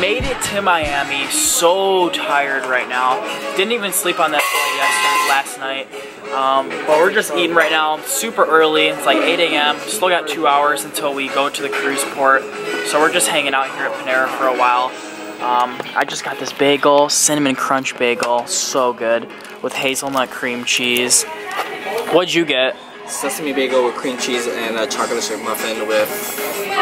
made it to Miami. So tired right now. Didn't even sleep on that flight yesterday, last night. Um, but we're just eating right now, super early. It's like 8 a.m. Still got two hours until we go to the cruise port. So we're just hanging out here at Panera for a while. Um, I just got this bagel, cinnamon crunch bagel, so good, with hazelnut cream cheese. What'd you get? Sesame bagel with cream cheese and a chocolate chip muffin with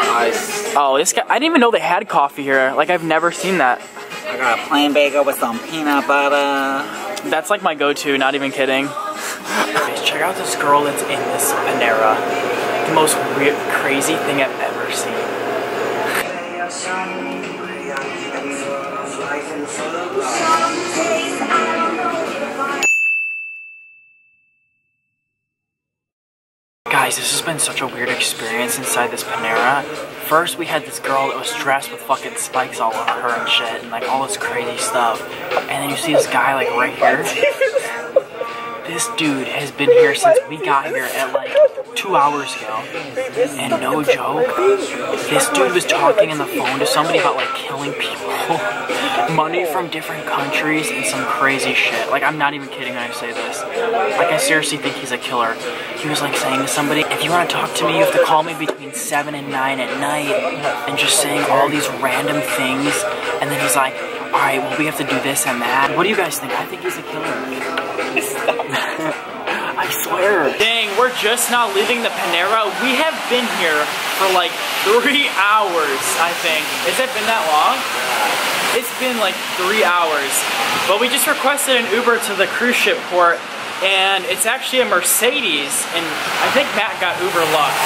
ice. Oh, this guy, I didn't even know they had coffee here. Like, I've never seen that. I got a plain bagel with some peanut butter. That's like my go-to, not even kidding. Guys, check out this girl that's in this Panera. The most weird, crazy thing I've ever seen. Guys, this has been such a weird experience inside this Panera. First, we had this girl that was dressed with fucking spikes all over her and shit, and like all this crazy stuff. And then you see this guy like right here. This dude has been here since we got here at like two hours ago. And no joke, this dude was talking on the phone to somebody about like killing people, money from different countries, and some crazy shit. Like, I'm not even kidding when I say this. Like, I seriously think he's a killer. He was like saying to somebody, if you want to talk to me, you have to call me between 7 and 9 at night, and just saying all these random things. And then he's like, alright, well, we have to do this and that. What do you guys think? I think he's a killer. I swear. Dang, we're just now leaving the Panera. We have been here for like three hours, I think. Has it been that long? It's been like three hours. But we just requested an Uber to the cruise ship port and it's actually a Mercedes and I think Matt got Uber Lux.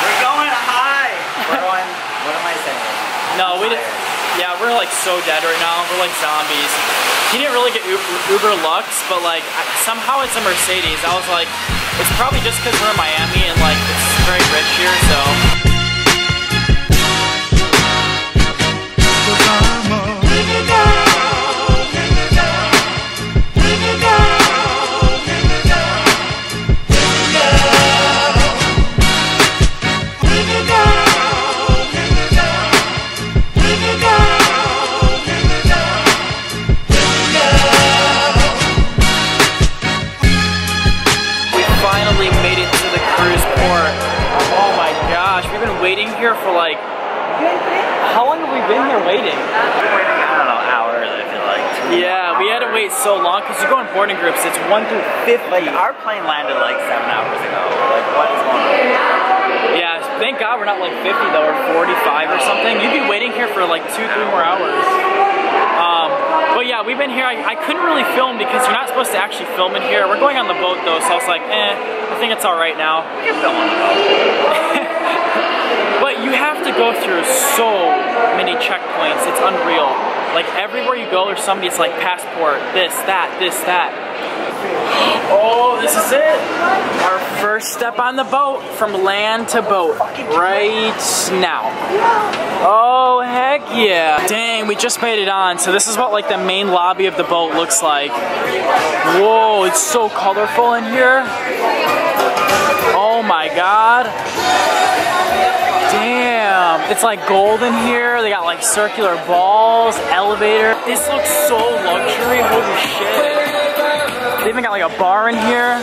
We're going high. We're going, what am I saying? No, we didn't. Yeah, we're like so dead right now. We're like zombies. He didn't really get Uber, Lux, but like somehow it's a Mercedes. I was like, it's probably just because we're in Miami and like it's very rich here, so. Yeah, we had to wait so long because you go in boarding groups. It's one through fifty. Like, our plane landed like seven hours ago. Like, what is going on? Yeah, thank God we're not like 50 though, or 45 or something. You'd be waiting here for like two, three more hours. Um, but yeah, we've been here. I, I couldn't really film because you're not supposed to actually film in here. We're going on the boat though, so I was like, eh, I think it's all right now. You can film on the boat. But you have to go through so many checkpoints. Like everywhere you go, there's somebody. It's like passport, this, that, this, that. Oh, this is it. Our first step on the boat from land to boat right now. Oh, heck yeah. Dang, we just made it on. So this is what like the main lobby of the boat looks like. Whoa, it's so colorful in here. Oh my God. It's like gold in here. They got like circular balls, elevator. This looks so luxury, holy shit. They even got like a bar in here.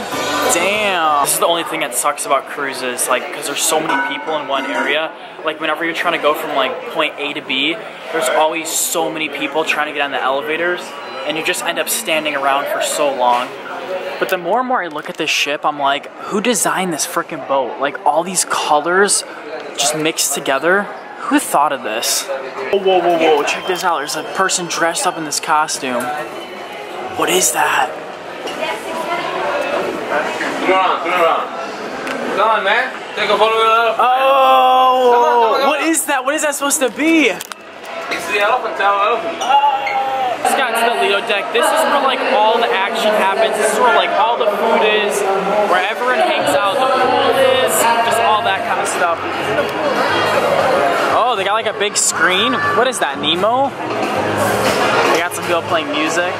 Damn. This is the only thing that sucks about cruises, like, because there's so many people in one area. Like, whenever you're trying to go from like point A to B, there's always so many people trying to get on the elevators, and you just end up standing around for so long. But the more and more I look at this ship, I'm like, who designed this freaking boat? Like, all these colors just mixed together. Who thought of this? Whoa, whoa, whoa, whoa, check this out. There's a person dressed up in this costume. What is that? Turn around, turn around. Come on, man. Take a photo with the Oh, what is that? What is that supposed to be? It's the elephant, tell elephant. Just got to the Lido deck. This is where like all the action happens. This is where like all the food is, where everyone hangs out. The pool is, just all that kind of stuff. Like a big screen. What is that, Nemo? They got some people playing music.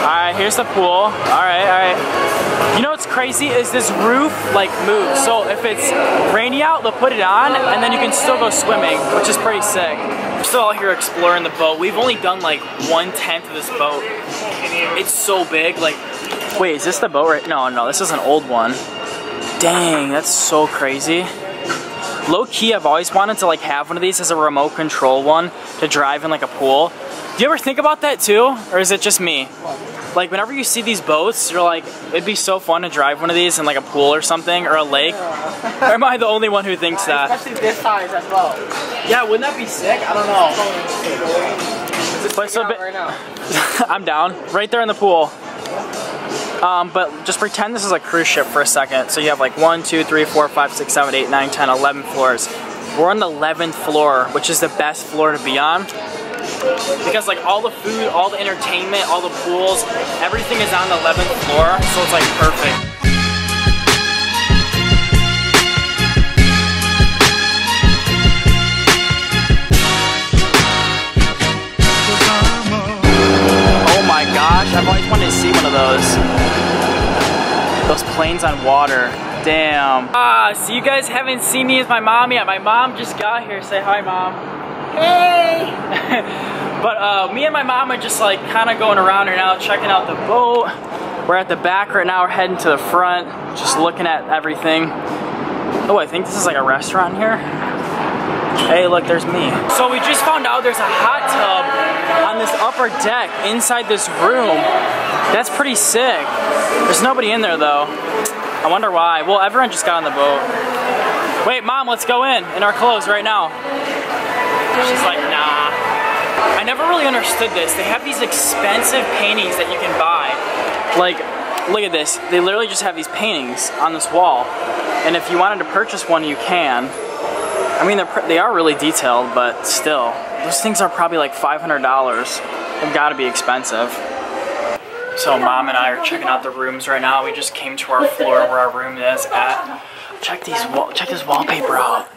Alright, here's the pool. Alright, alright. You know what's crazy is this roof like moves. So if it's rainy out, they'll put it on and then you can still go swimming, which is pretty sick. We're still out here exploring the boat. We've only done like one tenth of this boat. It's so big. Like, wait, is this the boat right? No, no, this is an old one. Dang, that's so crazy. Low key, I've always wanted to like have one of these as a remote control one to drive in like a pool. Do you ever think about that too? Or is it just me? Like whenever you see these boats, you're like, it'd be so fun to drive one of these in like a pool or something or a lake. or am I the only one who thinks that? Especially this size as well. Yeah, wouldn't that be sick? I don't know. But so, Right now. I'm down. Right there in the pool. Um, but just pretend this is a cruise ship for a second. So you have like 1, 2, 3, 4, 5, 6, 7, 8, 9, 10, 11 floors. We're on the 11th floor, which is the best floor to be on. Because like all the food, all the entertainment, all the pools, everything is on the 11th floor. So it's like perfect. Wanted to see one of those. Those planes on water. Damn. Ah, so you guys haven't seen me with my mom yet. My mom just got here. Say hi, mom. Hey! But uh, me and my mom are just like kind of going around here now, checking out the boat. We're at the back right now. We're heading to the front, just looking at everything. Oh, I think this is like a restaurant here. Hey, look, there's me. So we just found out there's a hot tub on this upper deck inside this room. That's pretty sick. There's nobody in there though. I wonder why. Well, everyone just got on the boat. Wait, mom, let's go in in our clothes right now. She's like, nah. I never really understood this. They have these expensive paintings that you can buy. Like, look at this. They literally just have these paintings on this wall. And if you wanted to purchase one, you can. I mean, they're, they are really detailed, but still. Those things are probably like $500. They've got to be expensive. So mom and I are checking out the rooms right now. We just came to our floor where our room is at. Check these wall check this wallpaper out.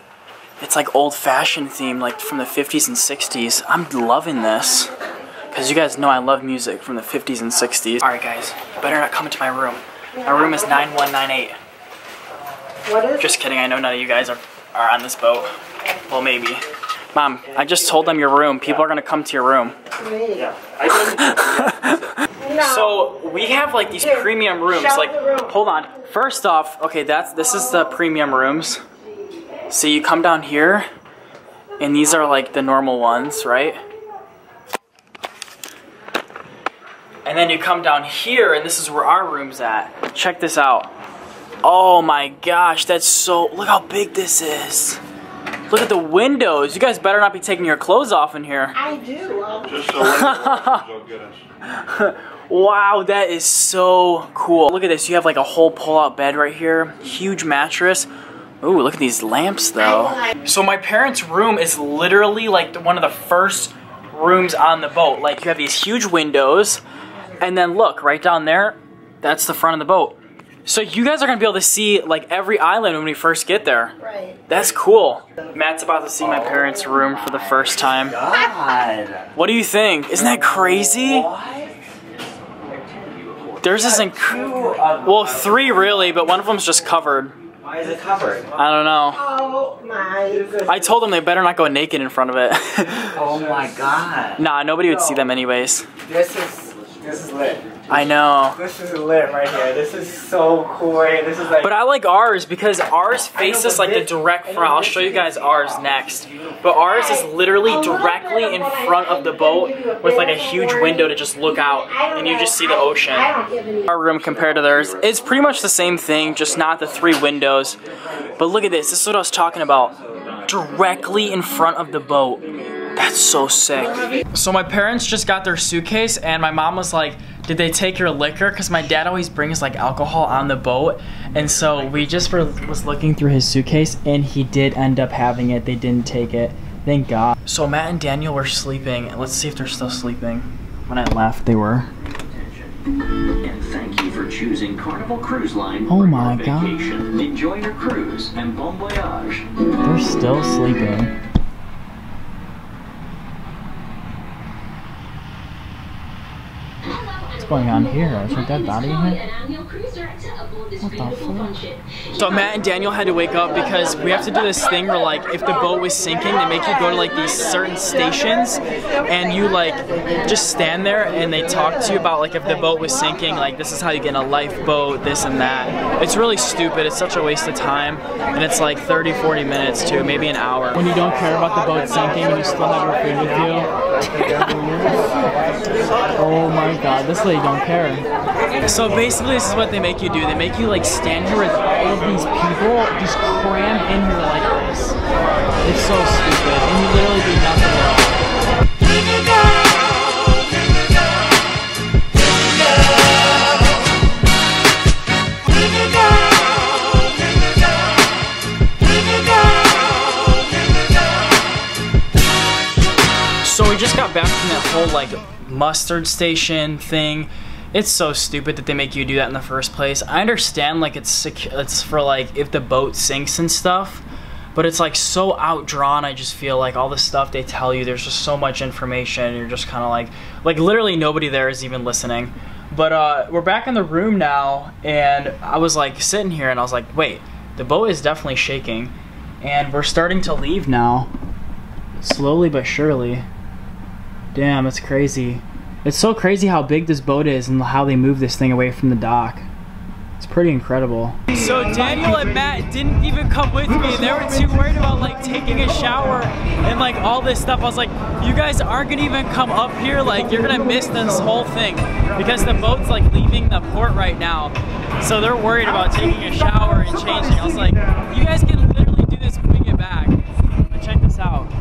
It's like old fashioned theme, like from the 50s and 60s. I'm loving this. Cause you guys know I love music from the 50s and 60s. Alright guys, you better not come into my room. My room is 9198. What is Just kidding, I know none of you guys are, are on this boat. Well maybe. Mom, I just told them your room. People are gonna come to your room. So we have like these premium rooms. Like, hold on. First off, okay, that's this is the premium rooms. So you come down here, and these are like the normal ones, right? And then you come down here, and this is where our room's at. Check this out. Oh my gosh, that's so. Look how big this is. Look at the windows. You guys better not be taking your clothes off in here. I do. Just so we'll get us. Wow, that is so cool. Look at this. You have like a whole pull-out bed right here. Huge mattress. Ooh, look at these lamps though. So my parents' room is literally like one of the first rooms on the boat. Like you have these huge windows, and then look right down there. That's the front of the boat. So you guys are gonna be able to see like every island when we first get there. right. That's cool. Matt's about to see my parents' room for the first time. God. What do you think? Isn't that crazy? Theirs isn't. Well, three really, but one of them's just covered. Why is it covered? I don't know. Oh my. I told them they better not go naked in front of it. Oh my god. nah, nobody would see them anyways. This is this is lit. I know. This is lit right here. This is so cool. Right. This is like. But I like ours because ours faces like the direct front. I'll show you guys ours next. But ours is literally directly in front of the boat with like a huge window to just look out and you just see the ocean. I don't give any. our room compared to theirs is pretty much the same thing, just not the three windows. But look at this. This is what I was talking about. Directly in front of the boat. That's so sick. So my parents just got their suitcase, and my mom was like, "Did they take your liquor?" Because my dad always brings like alcohol on the boat, and so we just were was looking through his suitcase, and he did end up having it. They didn't take it. Thank God. So Matt and Daniel were sleeping. Let's see if they're still sleeping. When I left, they were. And thank you for choosing Carnival Cruise Line Oh for my your God. vacation. Enjoy your cruise and bon voyage. They're still sleeping. What's going on here? Is there a dead body in here? What the fuck? So Matt and Daniel had to wake up because we have to do this thing where like if the boat was sinking, they make you go to like these certain stations and you like just stand there and they talk to you about like if the boat was sinking, like this is how you get in a lifeboat, this and that. It's really stupid. It's such a waste of time and it's like 30, 40 minutes to maybe an hour. When you don't care about the boat sinking and you still have your food with you. Oh my god, this lady don't care. So basically this is what they make you do. They make you like stand here with all of these people just crammed in here like this. It's so stupid. And you literally do nothing at all. Back from that whole like muster station thing. It's so stupid that they make you do that in the first place. I understand like it's it's for like if the boat sinks and stuff, but it's like so outdrawn. I just feel like all the stuff they tell you, there's just so much information. You're just kind of like like literally nobody there is even listening. But uh, we're back in the room now, and I was like sitting here, and I was like, wait, the boat is definitely shaking, and we're starting to leave now, slowly but surely. Damn, it's crazy. It's so crazy how big this boat is and how they move this thing away from the dock. It's pretty incredible. So Daniel and Matt didn't even come with me. They were too worried about like taking a shower and like all this stuff. I was like, you guys aren't gonna even come up here. Like you're gonna miss this whole thing because the boat's like leaving the port right now. So they're worried about taking a shower and changing. I was like, you guys can literally do this when we get back. But check this out.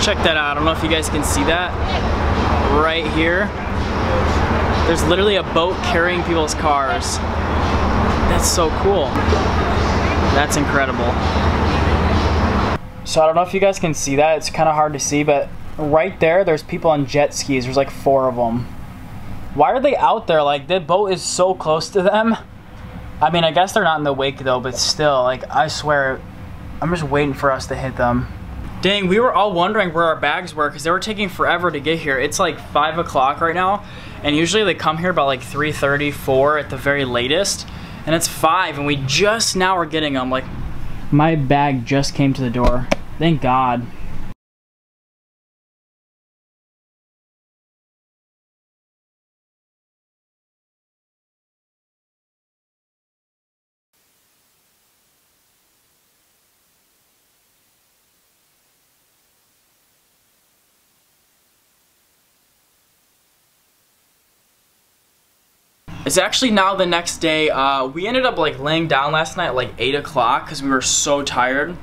Check that out. I don't know if you guys can see that. Right here. There's literally a boat carrying people's cars. That's so cool. That's incredible. So I don't know if you guys can see that. It's kind of hard to see, but right there, there's people on jet skis. There's like four of them. Why are they out there? Like, the boat is so close to them. I mean, I guess they're not in the wake though, but still, like, I swear, I'm just waiting for us to hit them. Dang, we were all wondering where our bags were because they were taking forever to get here. It's like 5 o'clock right now, and usually they come here by like 3.30, 4 at the very latest, and it's 5, and we just now are getting them. Like, my bag just came to the door. Thank God. It's actually now the next day. Uh, we ended up like laying down last night like 8 o'clock because we were so tired.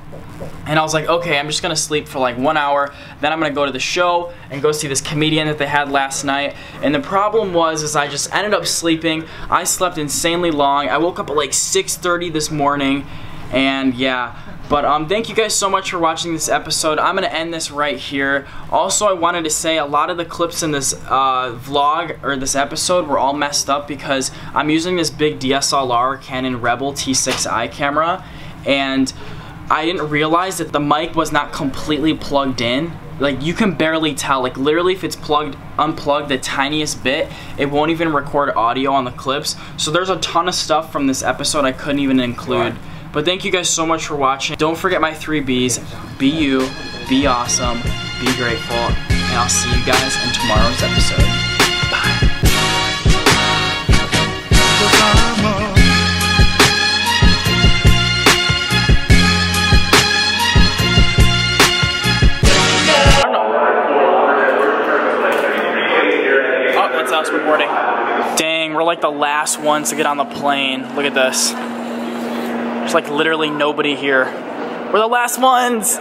And I was like, okay, I'm just gonna sleep for like one hour. Then I'm gonna go to the show and go see this comedian that they had last night. And the problem was, is I just ended up sleeping. I slept insanely long. I woke up at like 6.30 this morning. And yeah, but um, thank you guys so much for watching this episode. I'm gonna end this right here. Also, I wanted to say a lot of the clips in this uh, vlog or this episode were all messed up because I'm using this big DSLR Canon Rebel T6i camera, and I didn't realize that the mic was not completely plugged in. Like you can barely tell. Like literally, if it's plugged, unplugged the tiniest bit, it won't even record audio on the clips. So there's a ton of stuff from this episode I couldn't even include. But thank you guys so much for watching. Don't forget my three B's. Be you, be awesome, be grateful, and I'll see you guys in tomorrow's episode. Bye. Oh, that's us recording. Dang, we're like the last ones to get on the plane. Look at this. There's like literally nobody here. We're the last ones.